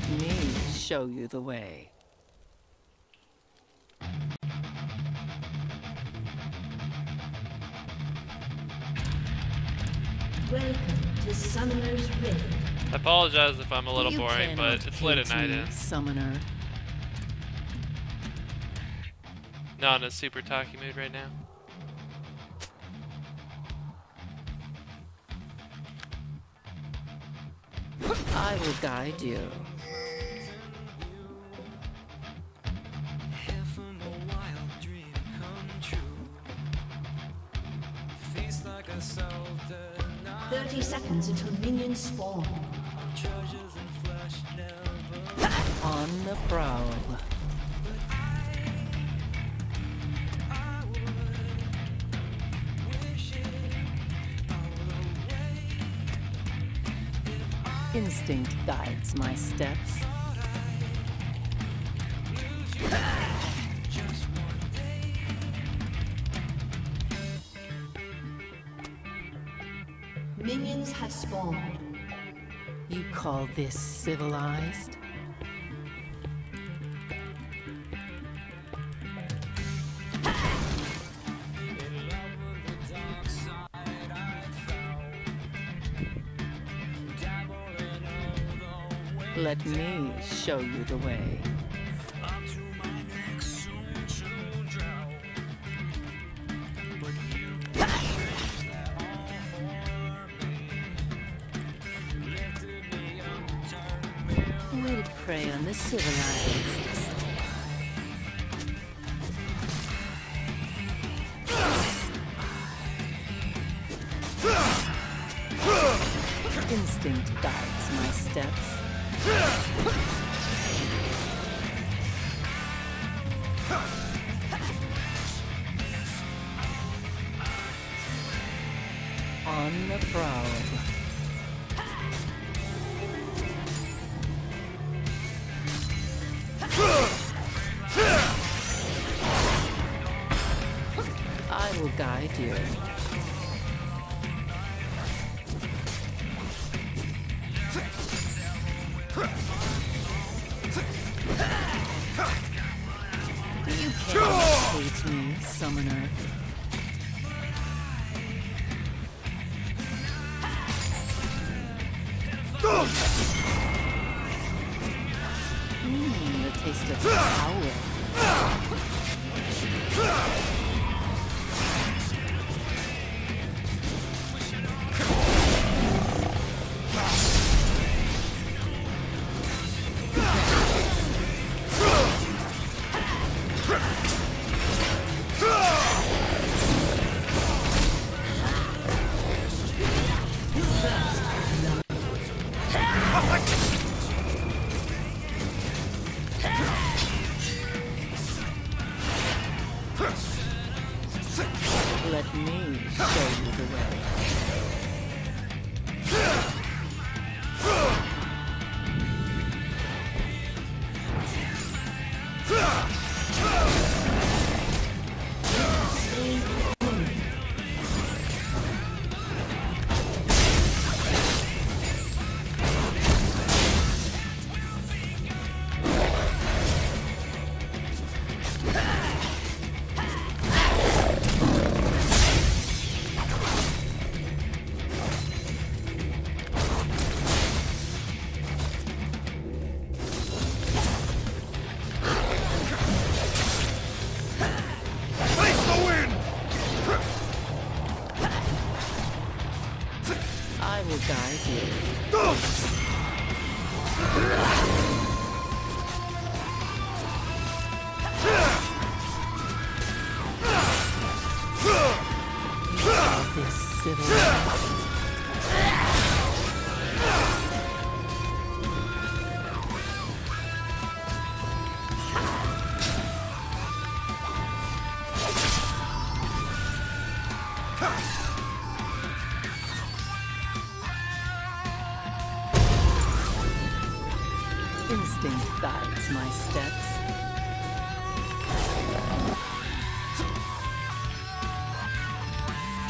Let me show you the way. Welcome to Summoner's Rift. I apologize if I'm a little You boring, but it's late at hate night me, and Summoner. not in a super talky mood right now. I will guide you. 30 seconds until minions spawn. On the prowl. Instinct guides my steps. This civilized? Let me show you the way. Instinct guides my steps. On the prowl.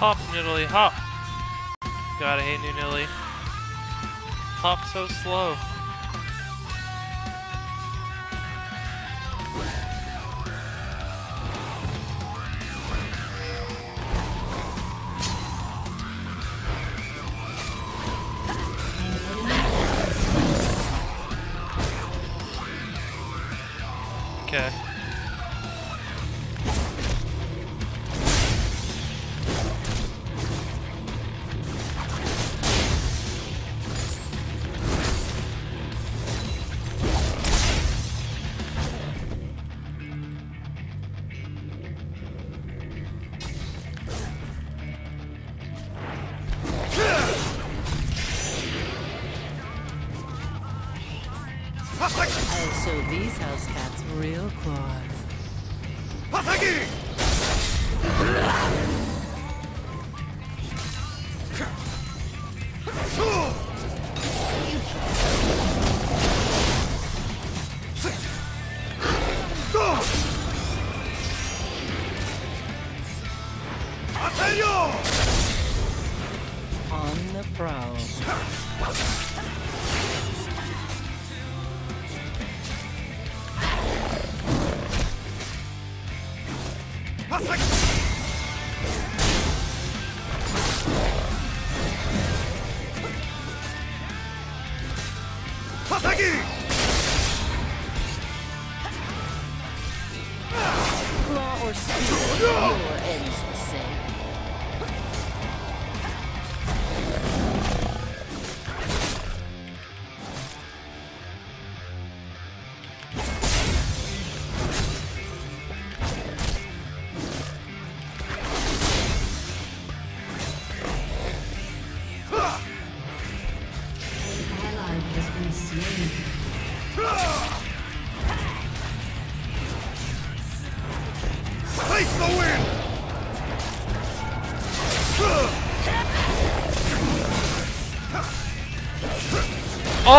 Hop, Nidalee, hop! Gotta hate new Nilly. Hop so slow.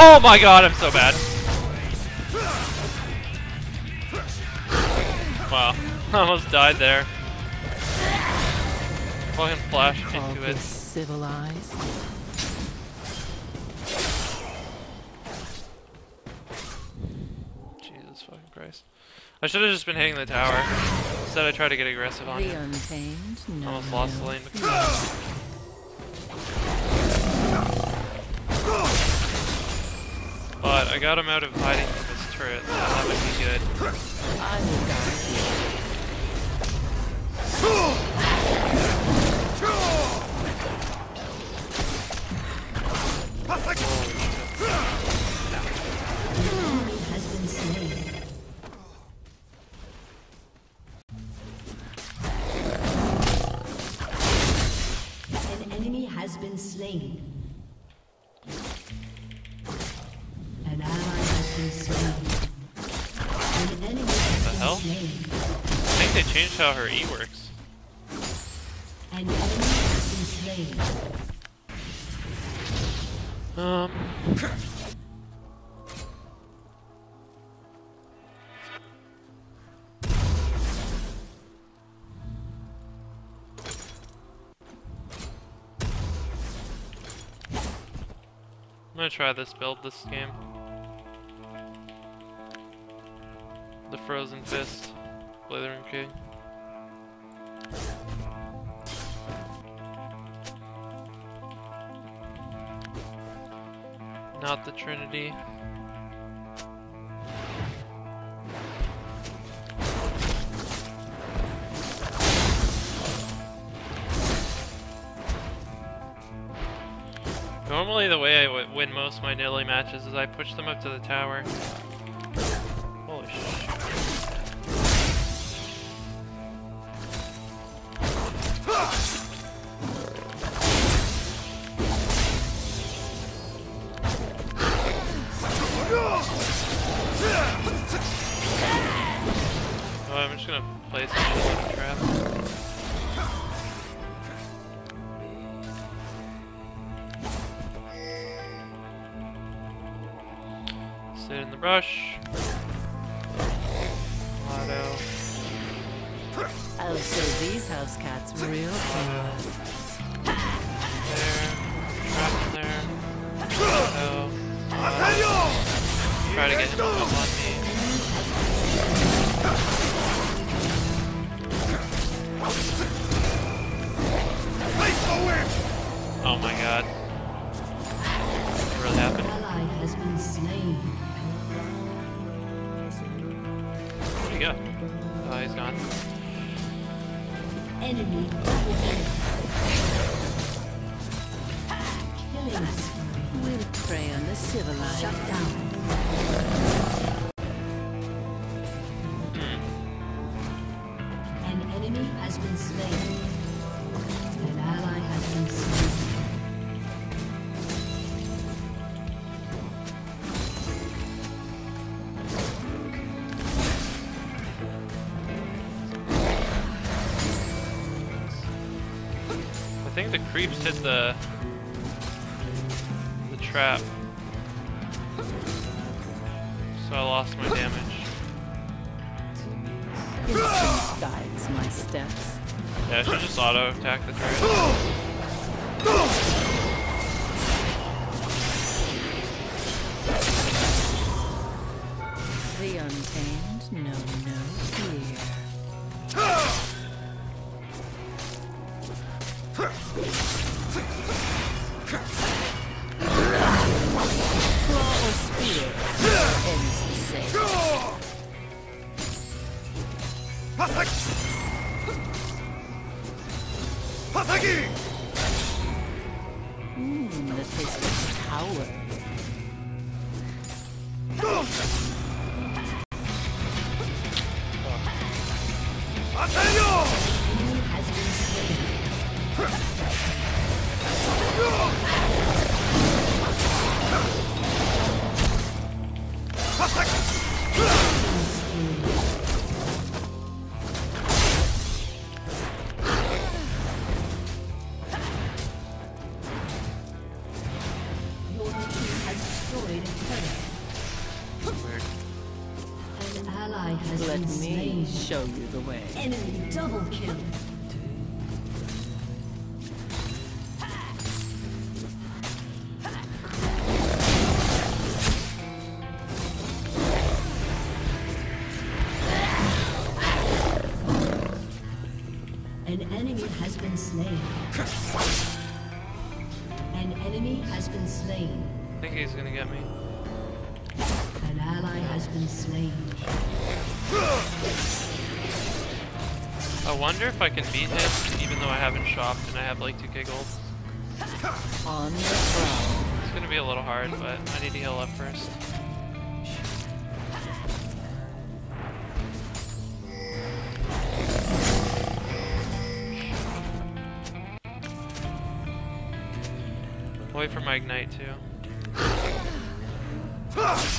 Oh my god, I'm so bad. Wow, I almost died there. Fucking flash into it. civilized. Jesus fucking Christ. I should have just been hitting the tower. Instead I tried to get aggressive on The you. untamed, no. Almost lost the lane. But I got him out of hiding from his turret, so that might be good. How her E works. An enemy has been. Um. I'm gonna try this build this game. The Frozen Fist, Blithering King. Not the Trinity. Normally the way I win most of my Nilly matches is I push them up to the tower. Atenyo! Creeps hit the the trap. So I lost my damage. Instinct guides my steps. Yeah, I should just auto attack the turret. The untamed know no fear. Slain. An enemy has been slain. I think he's gonna get me. An ally has been slain. I wonder if I can beat him even though I haven't shopped and I have like 2k gold. On the. It's gonna be a little hard, but I need to heal up first. Wait for my ignite too.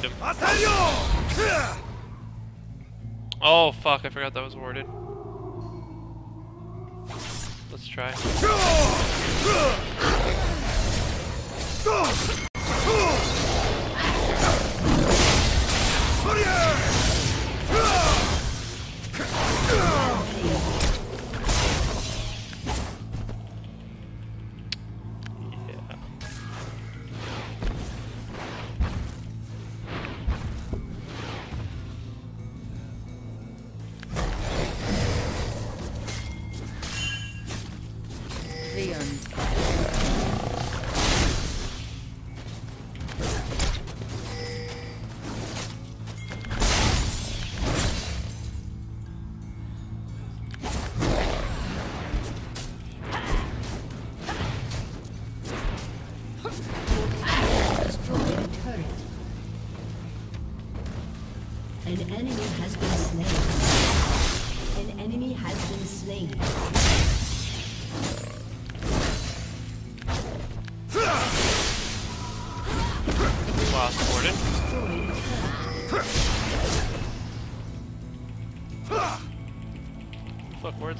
beat him. Oh fuck, I forgot that was warded. Let's try.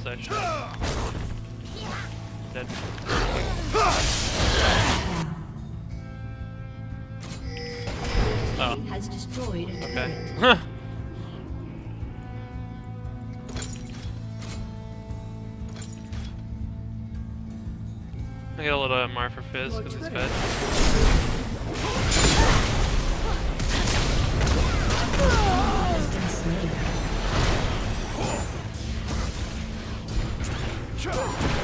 Fuck, that shit? Dead. Oh, Has destroyed okay. turret. I get a little MR for Fizz because he's fed. Has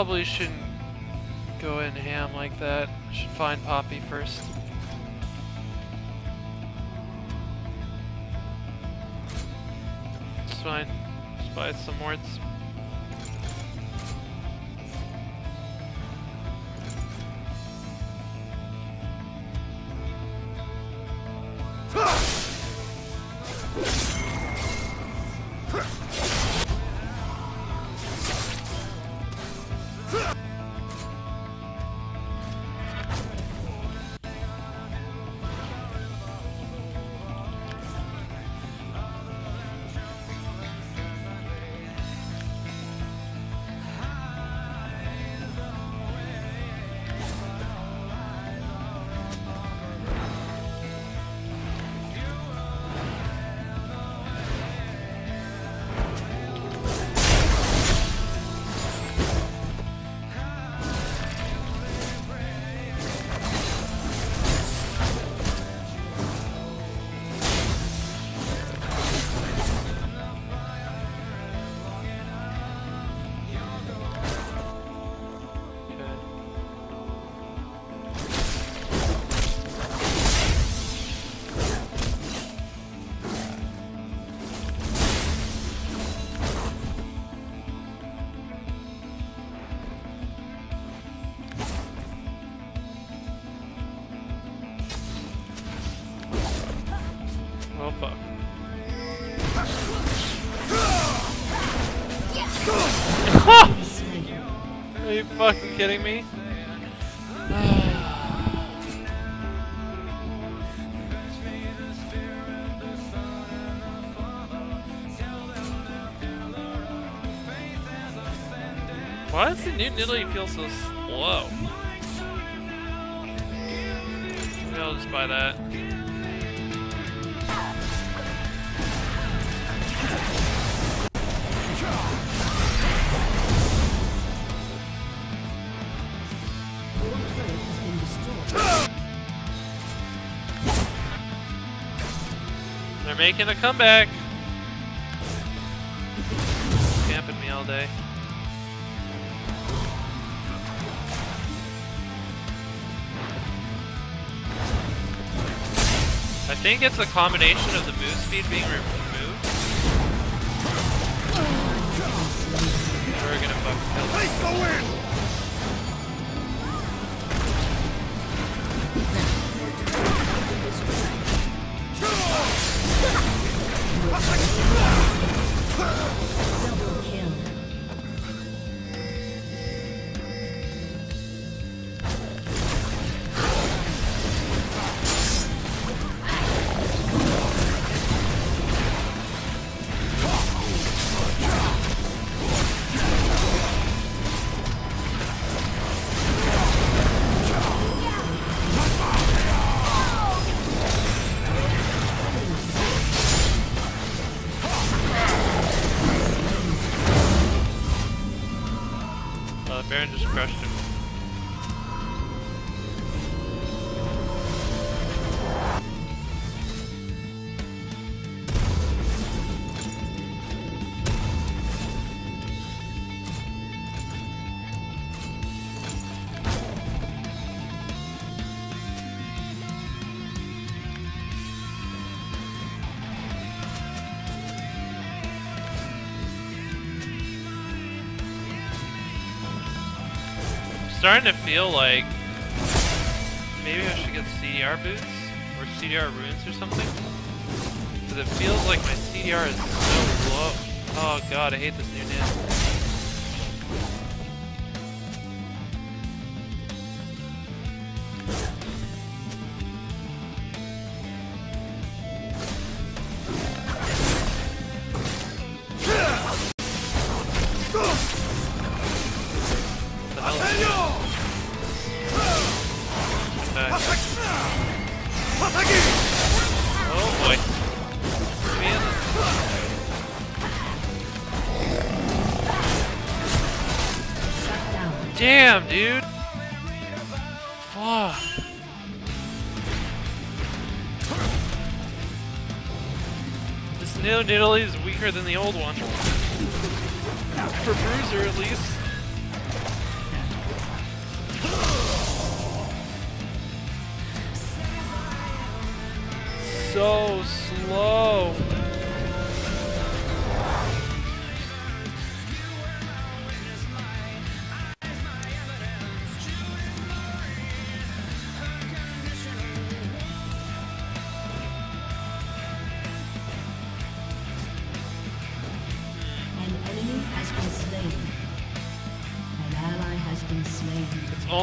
Probably shouldn't go in ham like that. Should find Poppy first. It's fine. Just buy some wards. Are you fucking kidding me? Why does the new Nidalee feel so slow? Maybe I'll just buy that. Making a comeback. Camping me all day. I think it's a combination of the move speed being removed. We're gonna fucking kill Attack! Starting to feel like maybe I should get CDR boots or CDR runes or something. Because it feels like my CDR is so low. Oh god, I hate this new nin. Damn, dude. Fuck. This new Nidalee is weaker than the old one. For Bruiser, at least. So slow.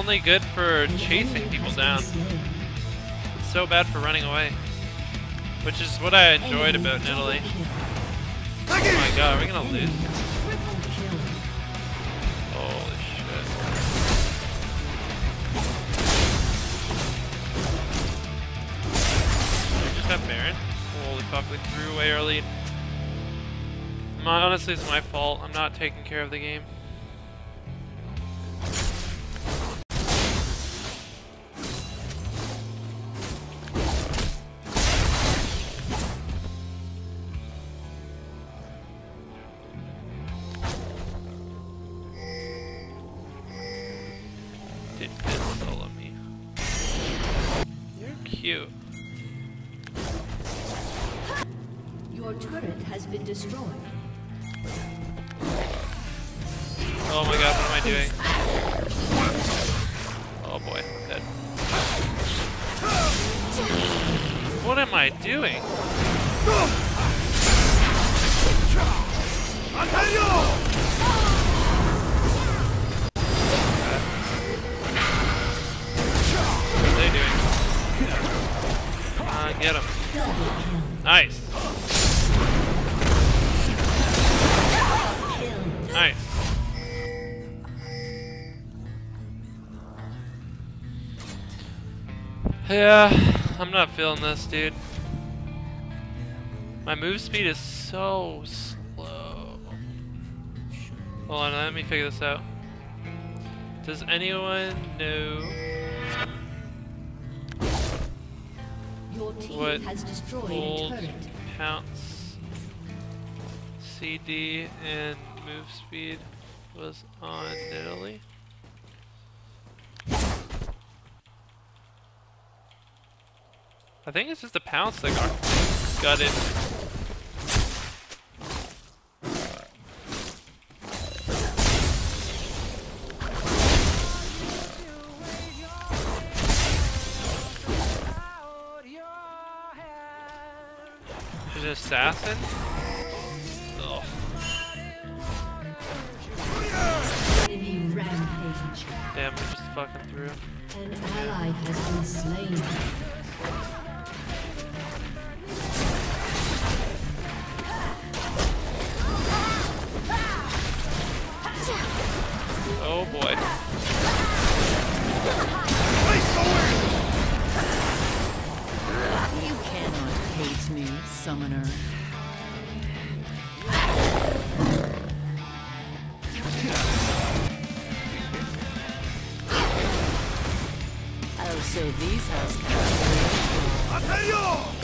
Only good for chasing people down. It's so bad for running away. Which is what I enjoyed about Nidalee. Oh my god, are we gonna lose? Holy shit. Just have Baron? Holy fuck, we threw away our lead. My, honestly, it's my fault. I'm not taking care of the game. Him. Nice. Nice. Yeah, I'm not feeling this, dude. My move speed is so slow. Hold on, let me figure this out. Does anyone know What has destroyed old pounce CD and move speed was on Nidalee? I think it's just the pounce that got gutted. An assassin? Ugh. Damn, we just fucking threw. An ally has been slain. Oh boy. Touch me, summoner. I'll show these house cats.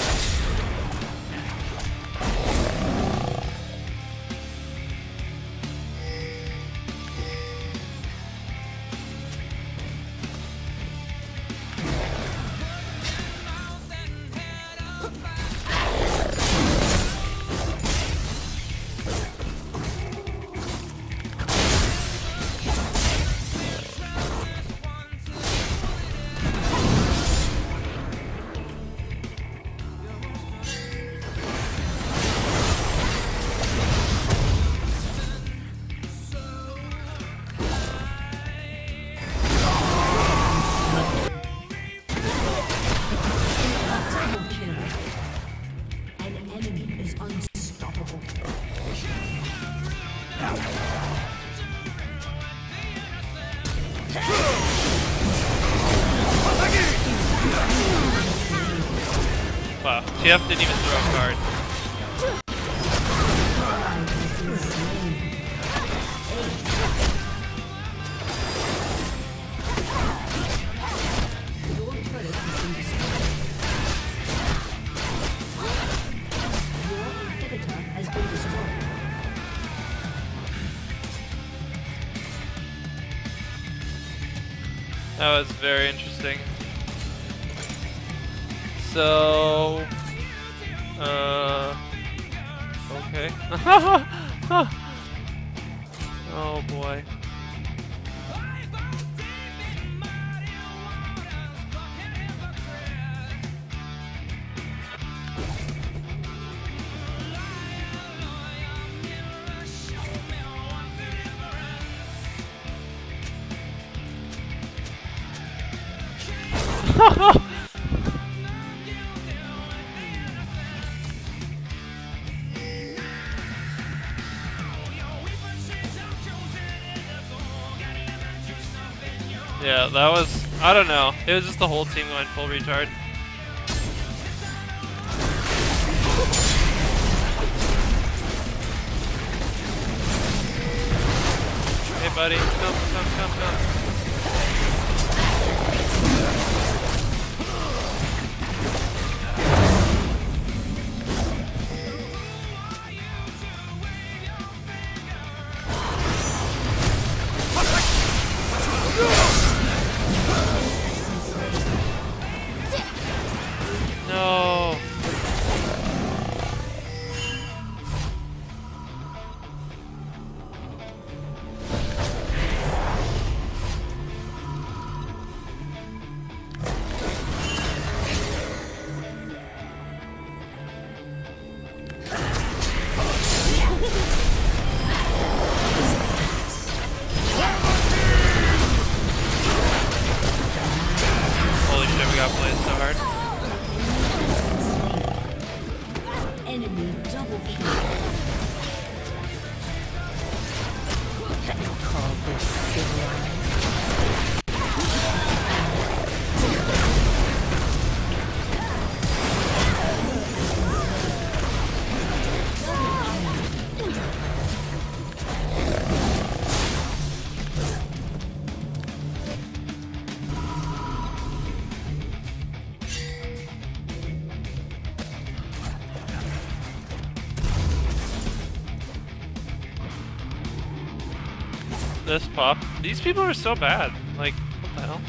TF didn't even throw a card. That was very interesting. So, uh, okay. oh boy. That was, I don't know. It was just the whole team going full retard. Hey buddy, come, come, come, come. Hard. Enemy double kill. Call this civilized. Pop. These people are so bad. Like, what the hell?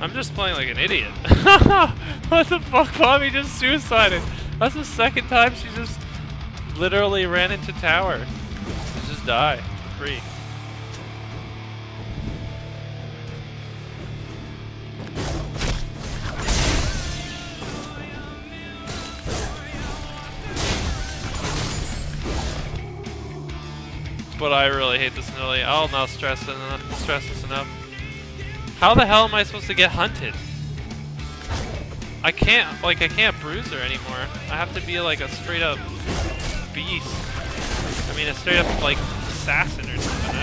I'm just playing like an idiot. what the fuck, Poppy just suicided. That's the second time she just literally ran into tower. She just die. Free. But I really hate this Nilly. I'll not stress enough, stress this enough. How the hell am I supposed to get hunted? I can't, like, I can't bruise her anymore. I have to be like a straight up beast. I mean, a straight up, like, assassin or something.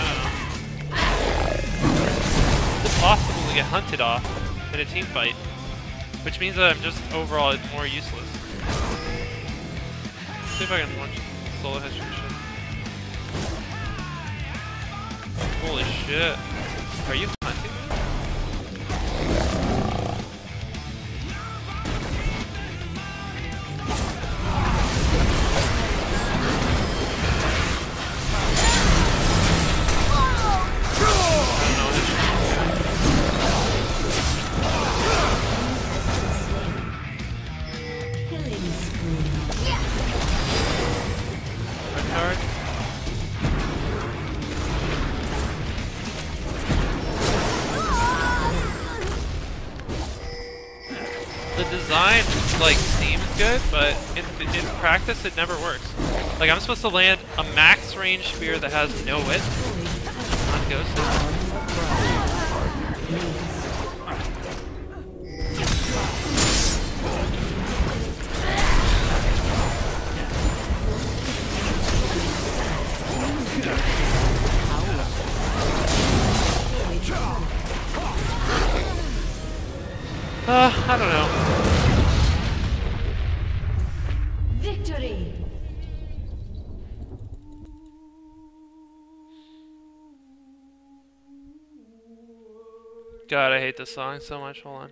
It's impossible to get hunted off in a team fight. Which means that I'm just overall more useless. see if I can launch solo headshot Holy shit. Are you like seems good, but in, in practice it never works. Like I'm supposed to land a max range spear that has no width on. This song so much. Hold on.